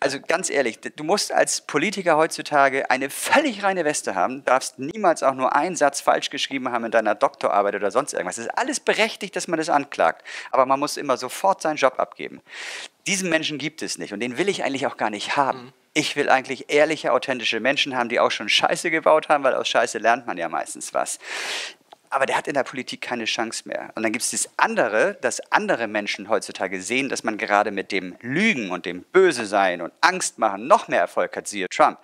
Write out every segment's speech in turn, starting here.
also ganz ehrlich, du musst als Politiker heutzutage eine völlig reine Weste haben, darfst niemals auch nur einen Satz falsch geschrieben haben in deiner Doktorarbeit oder sonst irgendwas. Es ist alles berechtigt, dass man das anklagt, aber man muss immer sofort seinen Job abgeben. Diesen Menschen gibt es nicht und den will ich eigentlich auch gar nicht haben. Mhm. Ich will eigentlich ehrliche, authentische Menschen haben, die auch schon Scheiße gebaut haben, weil aus Scheiße lernt man ja meistens was aber der hat in der Politik keine Chance mehr. Und dann gibt es das andere, dass andere Menschen heutzutage sehen, dass man gerade mit dem Lügen und dem Böse sein und Angst machen noch mehr Erfolg hat, siehe Trump.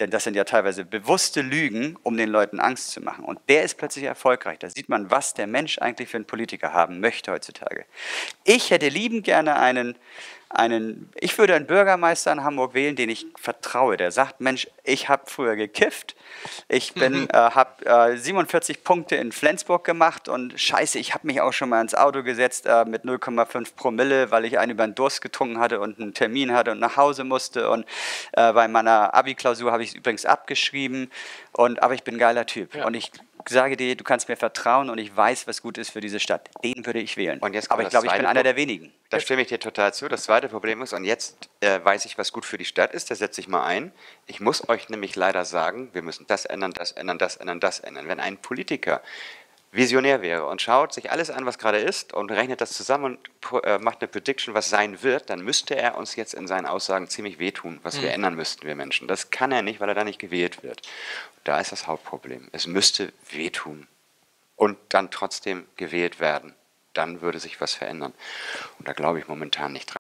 Denn das sind ja teilweise bewusste Lügen, um den Leuten Angst zu machen. Und der ist plötzlich erfolgreich. Da sieht man, was der Mensch eigentlich für einen Politiker haben möchte heutzutage. Ich hätte liebend gerne einen einen, ich würde einen Bürgermeister in Hamburg wählen, den ich vertraue, der sagt, Mensch, ich habe früher gekifft, ich bin, mhm. äh, habe äh, 47 Punkte in Flensburg gemacht und scheiße, ich habe mich auch schon mal ins Auto gesetzt äh, mit 0,5 Promille, weil ich einen über den Durst getrunken hatte und einen Termin hatte und nach Hause musste und äh, bei meiner Abi-Klausur habe ich es übrigens abgeschrieben und, aber ich bin ein geiler Typ ja. und ich sage dir, du kannst mir vertrauen und ich weiß, was gut ist für diese Stadt. Den würde ich wählen. Aber ich glaube, ich bin einer der wenigen. Da stimme ich dir total zu. Das zweite Problem ist, und jetzt äh, weiß ich, was gut für die Stadt ist, da setze ich mal ein. Ich muss euch nämlich leider sagen, wir müssen das ändern, das ändern, das ändern, das ändern. Wenn ein Politiker visionär wäre und schaut sich alles an, was gerade ist und rechnet das zusammen und äh, macht eine Prediction, was sein wird, dann müsste er uns jetzt in seinen Aussagen ziemlich wehtun, was mhm. wir ändern müssten, wir Menschen. Das kann er nicht, weil er da nicht gewählt wird. Da ist das Hauptproblem. Es müsste wehtun und dann trotzdem gewählt werden. Dann würde sich was verändern. Und da glaube ich momentan nicht dran.